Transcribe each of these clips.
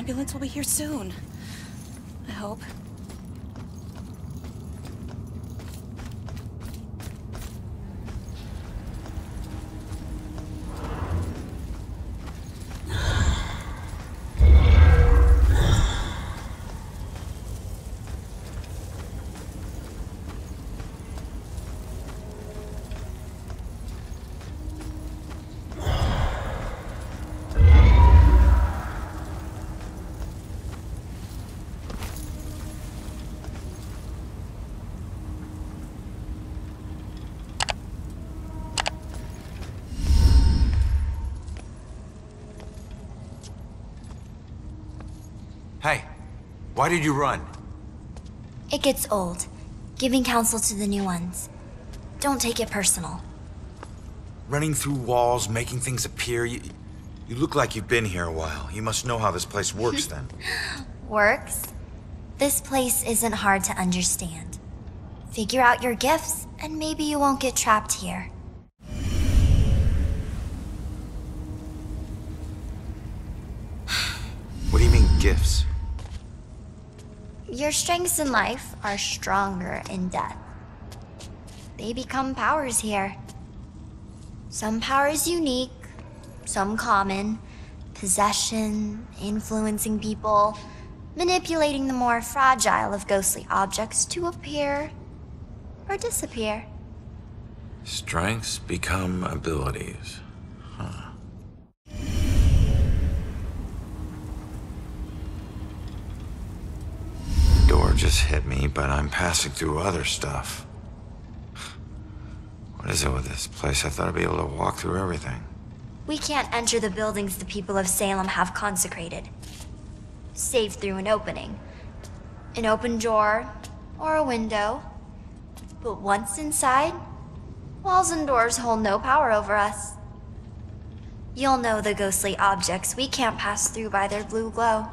ambulance will be here soon. I hope. Hey, why did you run? It gets old, giving counsel to the new ones. Don't take it personal. Running through walls, making things appear. You, you look like you've been here a while. You must know how this place works then. Works? This place isn't hard to understand. Figure out your gifts, and maybe you won't get trapped here. Your strengths in life are stronger in death. They become powers here. Some powers unique, some common. Possession, influencing people, manipulating the more fragile of ghostly objects to appear or disappear. Strengths become abilities. Hit me, but I'm passing through other stuff. What is it with this place? I thought I'd be able to walk through everything. We can't enter the buildings the people of Salem have consecrated. Save through an opening. An open door, or a window. But once inside, walls and doors hold no power over us. You'll know the ghostly objects we can't pass through by their blue glow.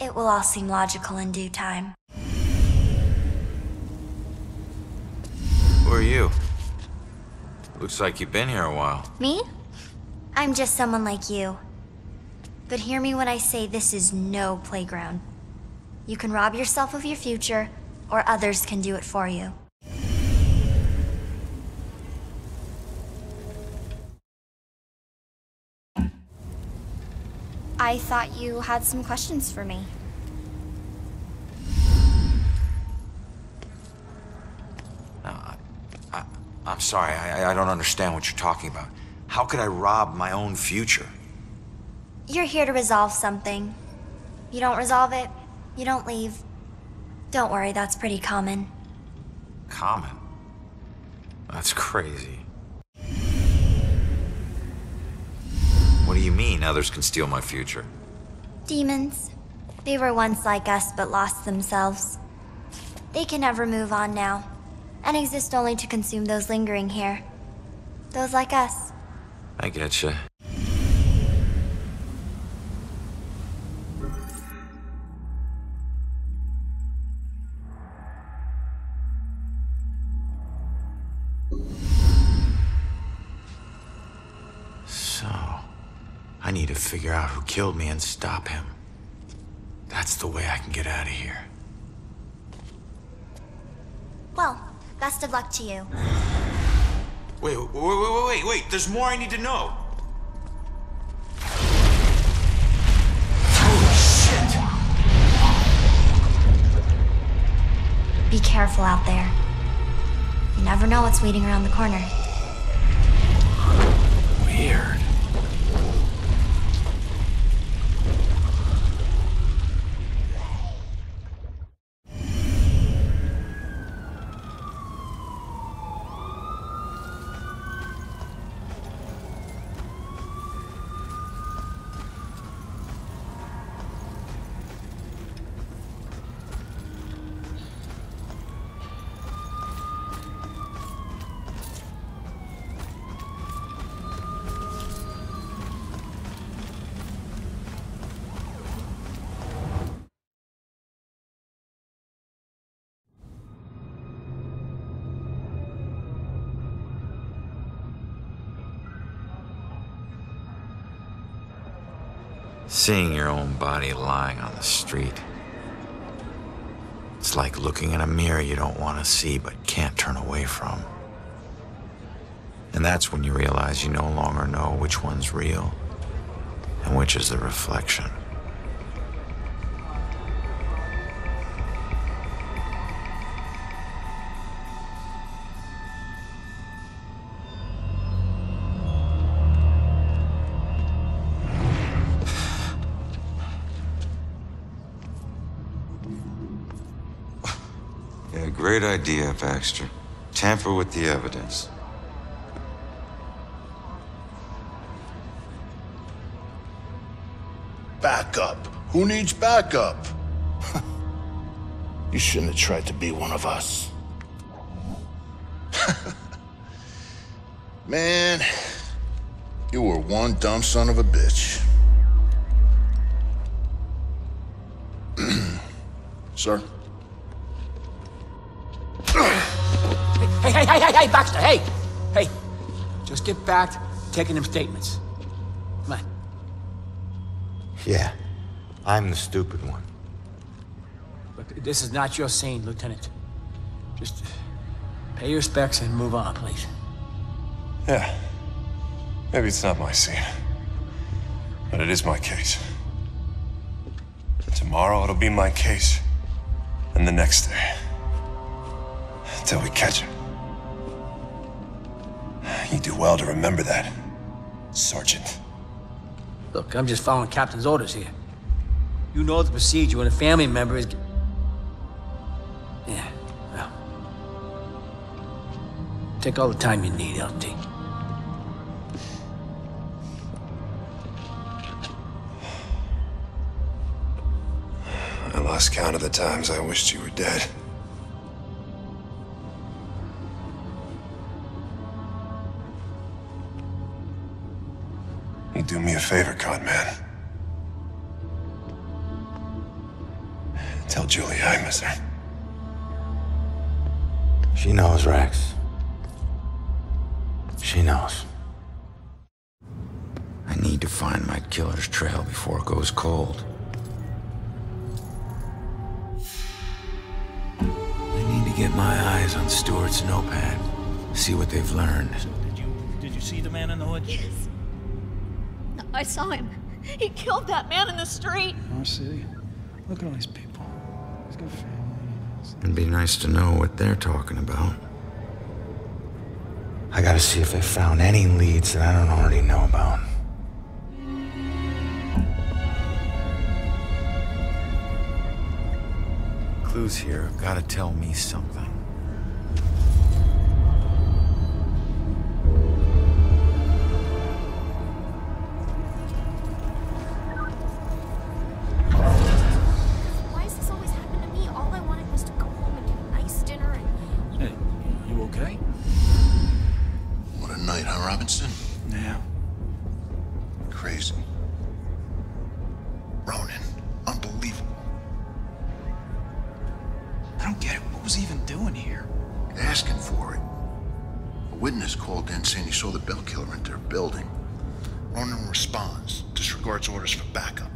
It will all seem logical in due time. Who are you? Looks like you've been here a while. Me? I'm just someone like you. But hear me when I say this is no playground. You can rob yourself of your future, or others can do it for you. I thought you had some questions for me. No, I, I, I'm sorry. I, I don't understand what you're talking about. How could I rob my own future? You're here to resolve something. You don't resolve it, you don't leave. Don't worry, that's pretty common. Common? That's crazy. Mean others can steal my future? Demons. They were once like us but lost themselves. They can never move on now, and exist only to consume those lingering here. Those like us. I getcha. Need to figure out who killed me and stop him. That's the way I can get out of here. Well, best of luck to you. Wait, wait, wait, wait, wait, wait. There's more I need to know. Holy shit! Be careful out there. You never know what's waiting around the corner. Weird. Seeing your own body lying on the street. It's like looking in a mirror you don't want to see but can't turn away from. And that's when you realize you no longer know which one's real and which is the reflection. Great idea, Baxter. Tamper with the evidence. Backup. Who needs backup? you shouldn't have tried to be one of us. Man, you were one dumb son of a bitch. Sir? Hey, hey, hey, hey, hey, Baxter, hey! Hey, just get back to taking them statements. Come on. Yeah, I'm the stupid one. Look, this is not your scene, Lieutenant. Just pay your specs and move on, please. Yeah. Maybe it's not my scene. But it is my case. Tomorrow it'll be my case. And the next day. Until we catch him. You do well to remember that, Sergeant. Look, I'm just following Captain's orders here. You know the procedure when a family member is... Yeah, well... Take all the time you need, LT. I lost count of the times I wished you were dead. Do me a favor, con man. Tell Julie I miss her. She knows, Rex. She knows. I need to find my killer's trail before it goes cold. I need to get my eyes on Stewart's notepad. See what they've learned. Did you did you see the man in the hood? Yes. I saw him. He killed that man in the street. Oh, see. Look at all these people. He's got family. It'd be nice to know what they're talking about. I gotta see if they found any leads that I don't already know about. Clues here have gotta tell me something. Here? Asking for it. A witness called in saying he saw the bell killer enter a building. Ronan responds, disregards orders for backup.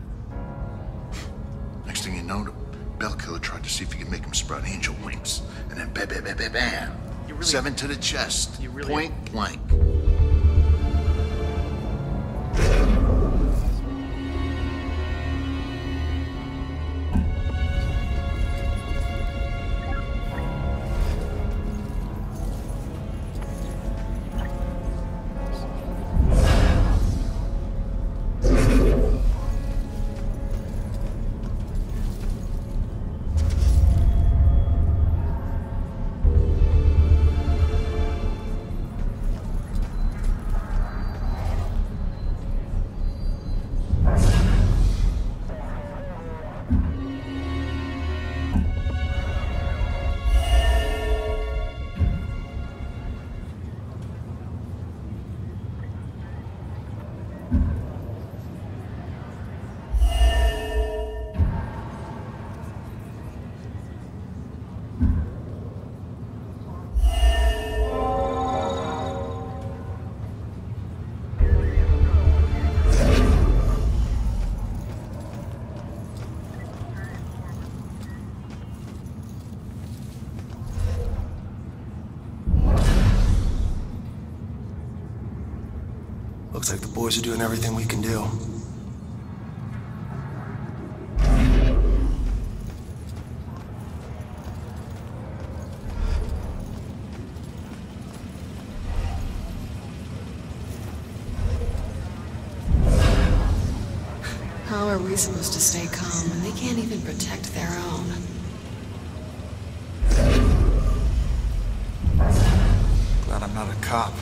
Next thing you know, the bell killer tried to see if he could make him sprout angel wings. And then bam, bam, bam, bam, bam. Really- Seven to the chest. Really- Point blank. Boys are doing everything we can do. How are we supposed to stay calm when they can't even protect their own? Glad I'm not a cop.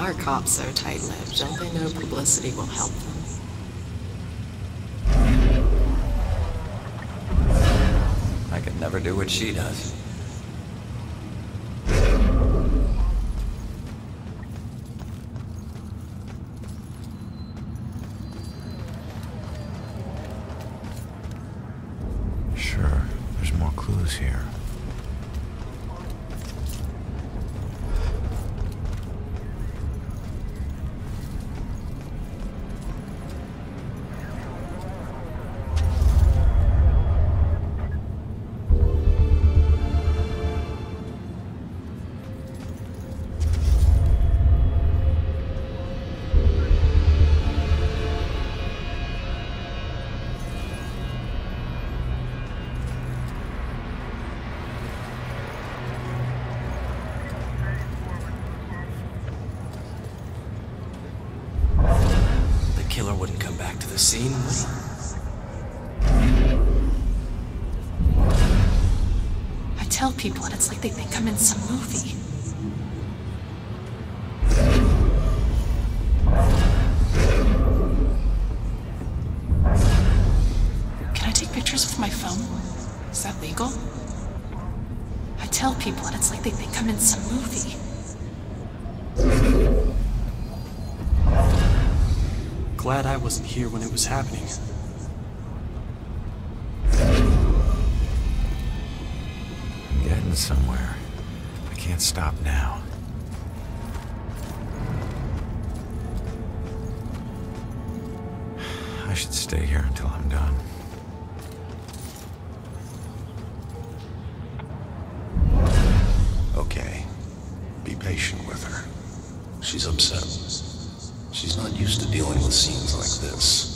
Why are cops so tight-lipped? Don't they know publicity will help them? I could never do what she does. Sure, there's more clues here. The would? I tell people and it's like they think I'm in some movie. Can I take pictures with my phone? Is that legal? I tell people and it's like they think I'm in some movie. Glad I wasn't here when it was happening. I'm getting somewhere. I can't stop now. I should stay here until I'm done. Okay. Be patient with her. She's upset. She's not used to dealing with scenes like this.